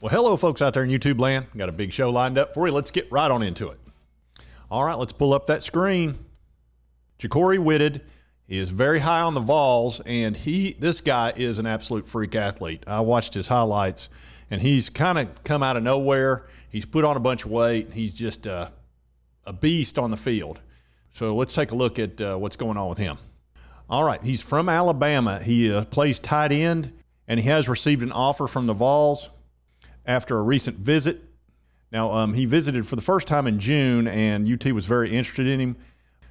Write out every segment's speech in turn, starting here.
Well, hello, folks out there in YouTube land. Got a big show lined up for you. Let's get right on into it. All right, let's pull up that screen. Jacorey Whitted is very high on the Vols, and he this guy is an absolute freak athlete. I watched his highlights, and he's kind of come out of nowhere. He's put on a bunch of weight. He's just uh, a beast on the field. So let's take a look at uh, what's going on with him. All right, he's from Alabama. He uh, plays tight end, and he has received an offer from the Vols after a recent visit. Now, um, he visited for the first time in June, and UT was very interested in him.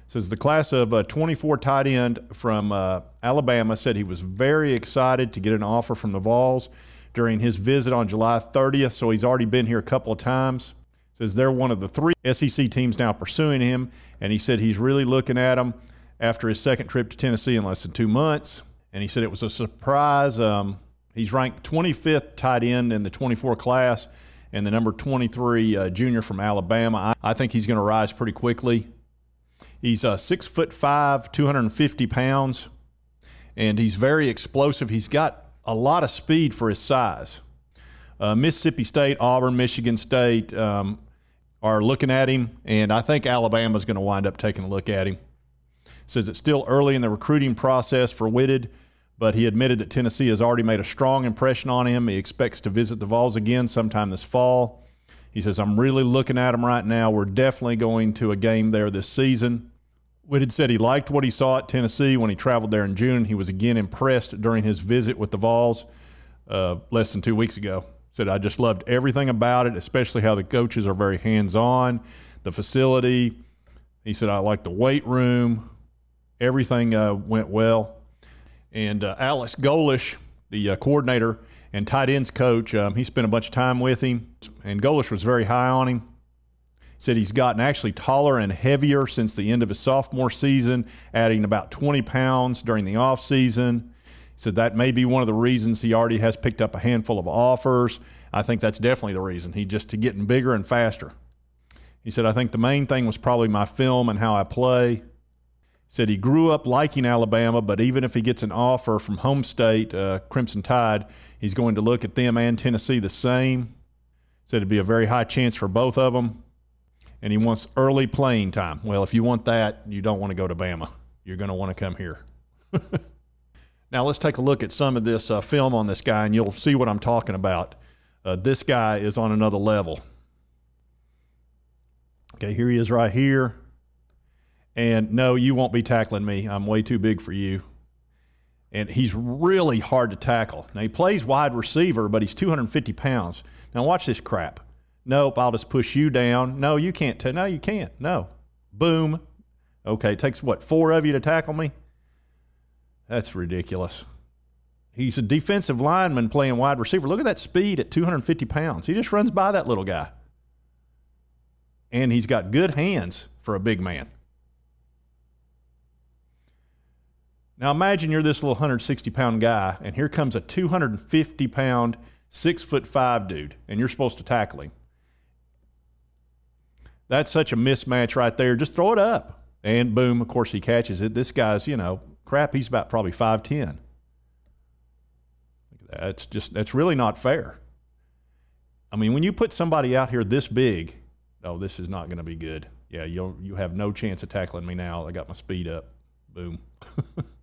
Says the class of uh, 24 tight end from uh, Alabama said he was very excited to get an offer from the Vols during his visit on July 30th. So he's already been here a couple of times. Says they're one of the three SEC teams now pursuing him, and he said he's really looking at him after his second trip to Tennessee in less than two months. And he said it was a surprise. Um, He's ranked 25th tight end in the 24 class and the number 23 uh, junior from Alabama. I, I think he's going to rise pretty quickly. He's uh, six foot five, 250 pounds, and he's very explosive. He's got a lot of speed for his size. Uh, Mississippi State, Auburn, Michigan State um, are looking at him, and I think Alabama's going to wind up taking a look at him. Says it's still early in the recruiting process for Whitted but he admitted that Tennessee has already made a strong impression on him. He expects to visit the Vols again sometime this fall. He says, I'm really looking at him right now. We're definitely going to a game there this season. Whitted said he liked what he saw at Tennessee when he traveled there in June. He was again impressed during his visit with the Vols uh, less than two weeks ago. Said, I just loved everything about it, especially how the coaches are very hands on, the facility. He said, I like the weight room. Everything uh, went well. And uh, Alex Golesh, the uh, coordinator and tight ends coach, um, he spent a bunch of time with him, and Golesh was very high on him. Said he's gotten actually taller and heavier since the end of his sophomore season, adding about 20 pounds during the offseason. Said that may be one of the reasons he already has picked up a handful of offers. I think that's definitely the reason. He just to getting bigger and faster. He said, I think the main thing was probably my film and how I play said he grew up liking Alabama, but even if he gets an offer from home state, uh, Crimson Tide, he's going to look at them and Tennessee the same. Said it'd be a very high chance for both of them. And he wants early playing time. Well, if you want that, you don't want to go to Bama. You're going to want to come here. now, let's take a look at some of this uh, film on this guy, and you'll see what I'm talking about. Uh, this guy is on another level. Okay, here he is right here. And no, you won't be tackling me. I'm way too big for you. And he's really hard to tackle. Now, he plays wide receiver, but he's 250 pounds. Now, watch this crap. Nope, I'll just push you down. No, you can't. No, you can't. No. Boom. Okay, it takes what, four of you to tackle me? That's ridiculous. He's a defensive lineman playing wide receiver. Look at that speed at 250 pounds. He just runs by that little guy. And he's got good hands for a big man. Now imagine you're this little 160 pound guy, and here comes a 250 pound, six foot five dude, and you're supposed to tackle him. That's such a mismatch right there. Just throw it up. And boom, of course, he catches it. This guy's, you know, crap, he's about probably 5'10. That's just, that's really not fair. I mean, when you put somebody out here this big, oh, this is not going to be good. Yeah, you'll, you have no chance of tackling me now. I got my speed up. Boom.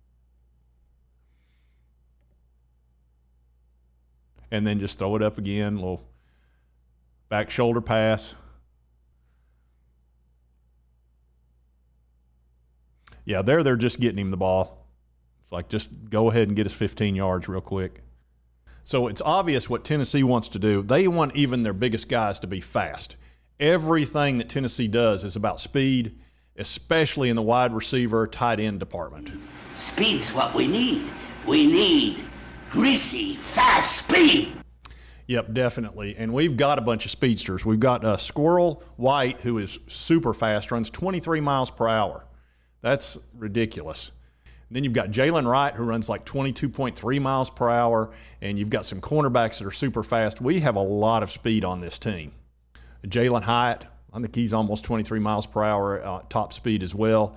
and then just throw it up again, little back shoulder pass. Yeah, there they're just getting him the ball. It's like just go ahead and get us 15 yards real quick. So it's obvious what Tennessee wants to do. They want even their biggest guys to be fast. Everything that Tennessee does is about speed, especially in the wide receiver, tight end department. Speed's what we need. We need greasy, fast speed. Yep, definitely. And we've got a bunch of speedsters. We've got uh, Squirrel White, who is super fast, runs 23 miles per hour. That's ridiculous. And then you've got Jaylen Wright, who runs like 22.3 miles per hour, and you've got some cornerbacks that are super fast. We have a lot of speed on this team. Jalin Hyatt, I think he's almost 23 miles per hour uh, top speed as well.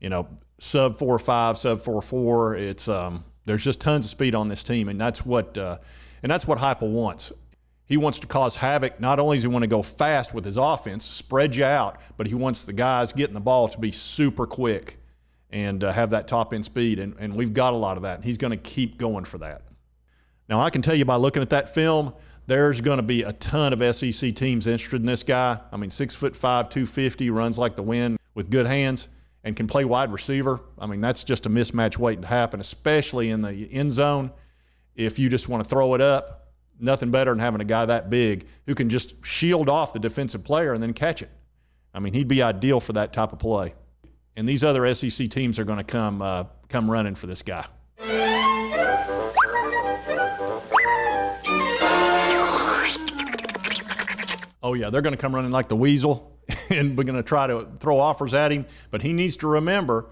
You know, sub four five, sub four four. It's um, there's just tons of speed on this team, and that's what uh, and that's what Heupel wants. He wants to cause havoc. Not only does he want to go fast with his offense, spread you out, but he wants the guys getting the ball to be super quick and uh, have that top end speed. And, and we've got a lot of that. And he's going to keep going for that. Now, I can tell you by looking at that film, there's going to be a ton of SEC teams interested in this guy. I mean, six foot five, 250, runs like the wind with good hands and can play wide receiver. I mean, that's just a mismatch waiting to happen, especially in the end zone. If you just want to throw it up, nothing better than having a guy that big who can just shield off the defensive player and then catch it. I mean, he'd be ideal for that type of play. And these other SEC teams are going to come uh, come running for this guy. Oh yeah, they're going to come running like the weasel, and we're going to try to throw offers at him. But he needs to remember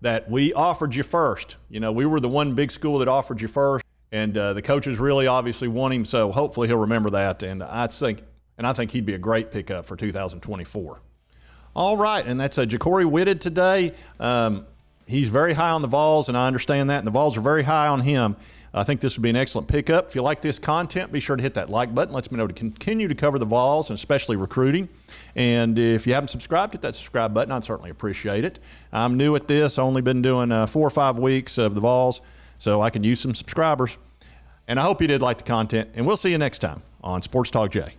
that we offered you first. You know, we were the one big school that offered you first and uh, the coaches really obviously want him. So hopefully he'll remember that. And I think, and I think he'd be a great pickup for 2024. All right, and that's a uh, Jacorey Whitted today. Um, he's very high on the Vols, and I understand that. And the Vols are very high on him. I think this would be an excellent pickup. If you like this content, be sure to hit that like button. Lets me know to continue to cover the Vols and especially recruiting. And if you haven't subscribed, hit that subscribe button. I'd certainly appreciate it. I'm new at this. Only been doing uh, four or five weeks of the Vols. So I can use some subscribers. And I hope you did like the content. And we'll see you next time on Sports Talk J.